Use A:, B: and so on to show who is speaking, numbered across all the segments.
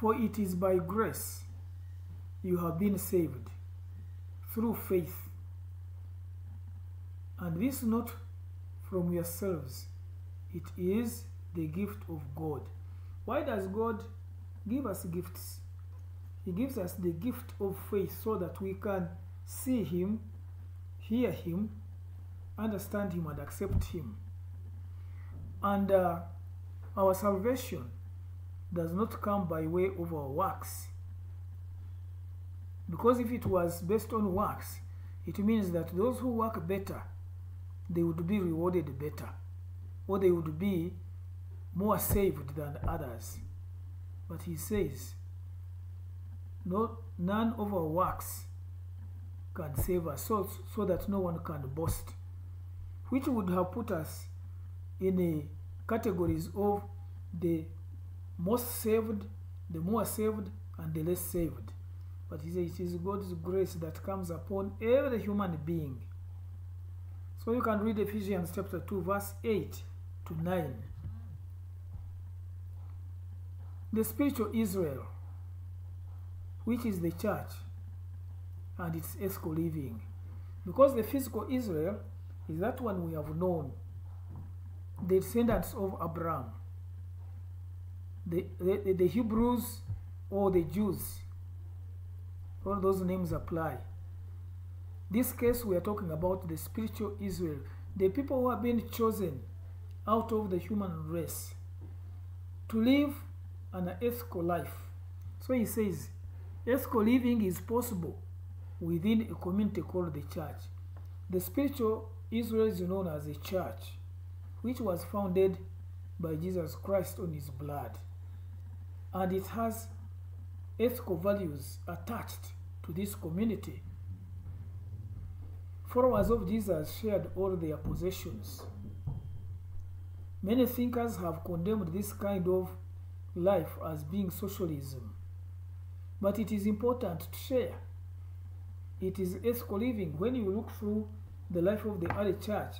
A: For it is by grace you have been saved through faith. And this not from yourselves, it is the gift of God. Why does God give us gifts? He gives us the gift of faith so that we can see Him, hear Him, understand Him, and accept Him. And uh, our salvation does not come by way of our works. Because if it was based on works, it means that those who work better, they would be rewarded better, or they would be more saved than others. But he says, no, none of our works can save us, so, so that no one can boast, which would have put us in a categories of the most saved, the more saved, and the less saved. But he says it is God's grace that comes upon every human being. So you can read Ephesians chapter 2, verse 8 to 9. The spiritual Israel, which is the church and its ethical living. Because the physical Israel is that one we have known, the descendants of Abraham, the, the, the Hebrews or the Jews. All those names apply. This case we are talking about the spiritual Israel, the people who have been chosen out of the human race to live an ethical life. So he says, ethical living is possible within a community called the church. The spiritual Israel is known as a church, which was founded by Jesus Christ on his blood. And it has ethical values attached to this community. Followers of Jesus shared all their possessions. Many thinkers have condemned this kind of life as being socialism. But it is important to share. It is ethical living. When you look through the life of the early church,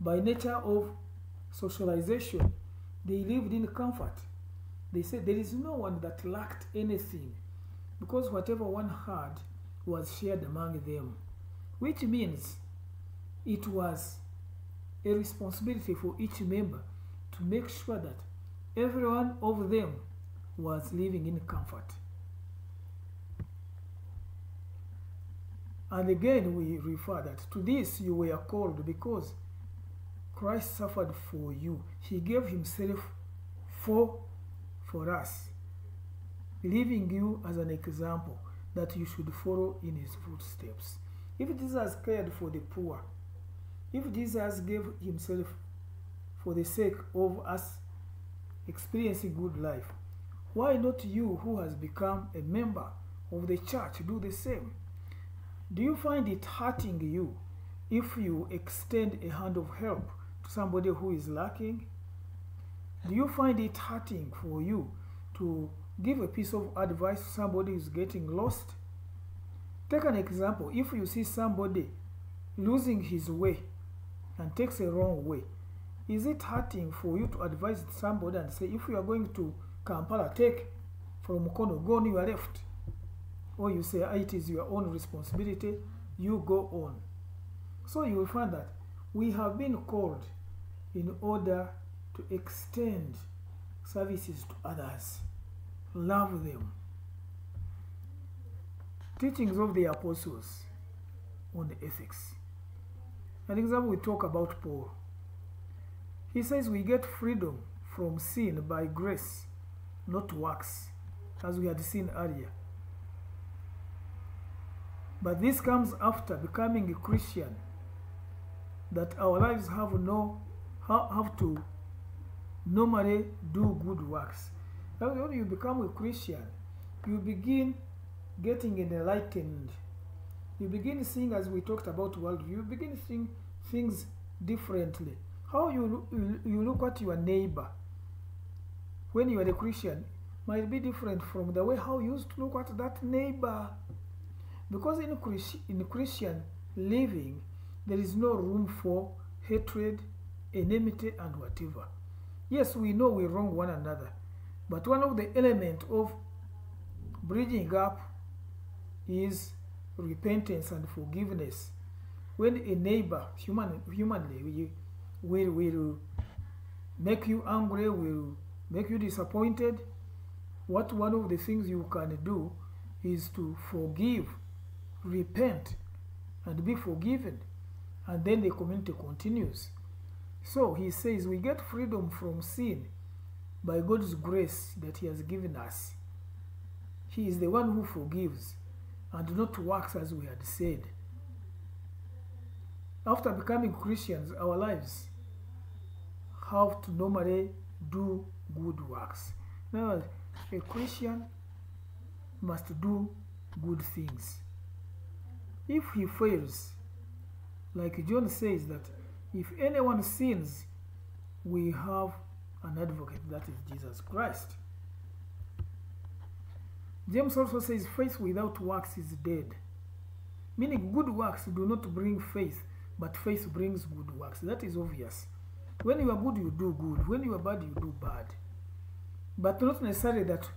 A: by nature of socialization, they lived in comfort. They said there is no one that lacked anything because whatever one had was shared among them, which means it was a responsibility for each member to make sure that every one of them was living in comfort. And again, we refer that to this you were called because Christ suffered for you. He gave himself for, for us, leaving you as an example that you should follow in his footsteps. If Jesus cared for the poor, if Jesus gave himself for the sake of us experiencing good life, why not you who has become a member of the church do the same? Do you find it hurting you if you extend a hand of help to somebody who is lacking? Do you find it hurting for you to give a piece of advice to somebody who is getting lost? Take an example. If you see somebody losing his way and takes a wrong way, is it hurting for you to advise somebody and say, if you are going to Kampala, take from Mukono, go on your left? Or you say, ah, it is your own responsibility, you go on. So you will find that we have been called in order to extend services to others, love them. Teachings of the apostles on the ethics. An example, we talk about Paul. He says we get freedom from sin by grace, not works, as we had seen earlier. But this comes after becoming a Christian, that our lives have no have to normally do good works. Now, when you become a Christian, you begin getting enlightened. You begin seeing, as we talked about worldview, you begin seeing things differently. How you, you, you look at your neighbor when you are a Christian might be different from the way how you used to look at that neighbor. Because in, Christ, in Christian living, there is no room for hatred, enmity, and whatever. Yes, we know we wrong one another, but one of the elements of bridging up is repentance and forgiveness. When a neighbor, human, humanly, will, will make you angry, will make you disappointed, what one of the things you can do is to forgive, repent, and be forgiven. And then the community continues. So he says we get freedom from sin by God's grace that he has given us. He is the one who forgives and not works as we had said. After becoming Christians, our lives have to normally do good works. Now, a Christian must do good things. If he fails, like John says that if anyone sins, we have an advocate, that is Jesus Christ. James also says faith without works is dead. Meaning good works do not bring faith, but faith brings good works. That is obvious. When you are good, you do good. When you are bad, you do bad. But not necessarily that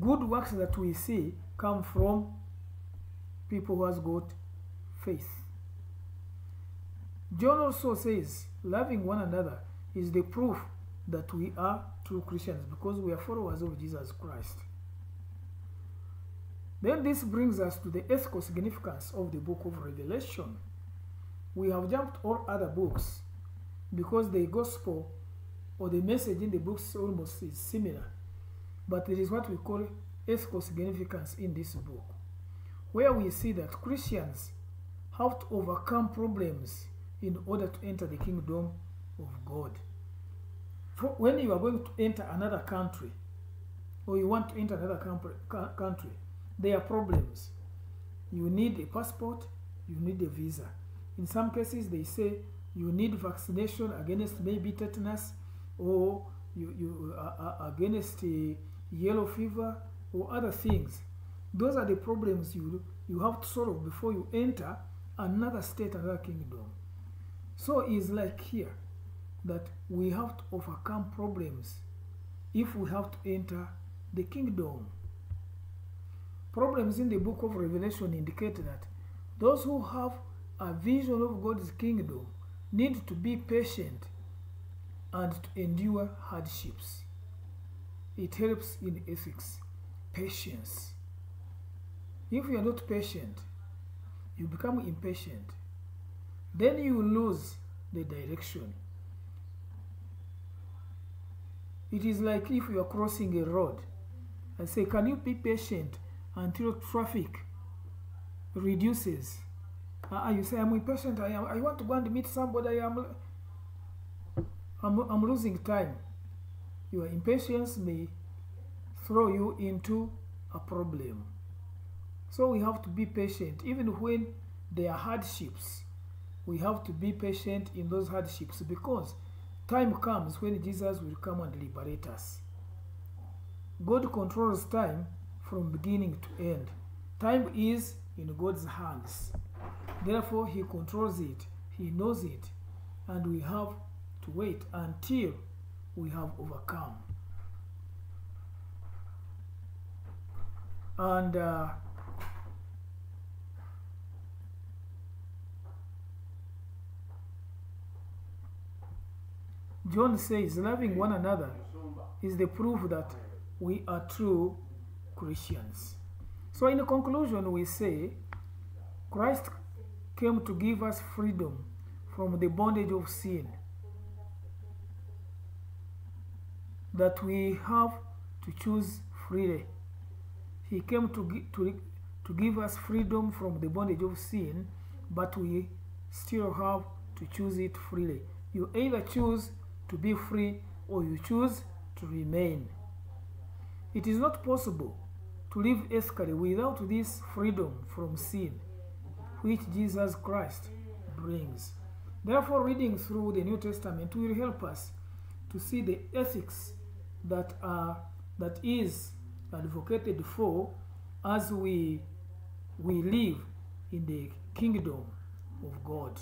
A: good works that we see come from people who has got faith. John also says loving one another is the proof that we are true Christians because we are followers of Jesus Christ. Then this brings us to the ethical significance of the book of Revelation. We have jumped all other books because the gospel or the message in the books almost is similar. But there is what we call ethical significance in this book, where we see that Christians have to overcome problems in order to enter the kingdom of God. For when you are going to enter another country, or you want to enter another country, there are problems. You need a passport, you need a visa. In some cases, they say you need vaccination against maybe tetanus or you, you uh, against uh, yellow fever or other things. Those are the problems you, you have to solve before you enter another state, another kingdom. So it's like here that we have to overcome problems if we have to enter the kingdom. Problems in the book of Revelation indicate that those who have a vision of God's kingdom need to be patient and to endure hardships. It helps in ethics. Patience. If you are not patient, you become impatient. Then you lose the direction. It is like if you are crossing a road and say, Can you be patient until traffic reduces? Uh, you say, I'm impatient, I, am, I want to go and meet somebody, I am, I'm, I'm losing time. Your impatience may throw you into a problem. So we have to be patient, even when there are hardships. We have to be patient in those hardships because time comes when Jesus will come and liberate us. God controls time from beginning to end. Time is in God's hands. Therefore, He controls it, He knows it, and we have to wait until we have overcome. And uh, John says, loving one another is the proof that we are true Christians. So, in conclusion, we say Christ came to give us freedom from the bondage of sin. That we have to choose freely. He came to, to, to give us freedom from the bondage of sin, but we still have to choose it freely. You either choose to be free or you choose to remain. It is not possible to live ethically without this freedom from sin, which Jesus Christ brings. Therefore, reading through the New Testament will help us to see the ethics that are that is advocated for as we we live in the kingdom of God.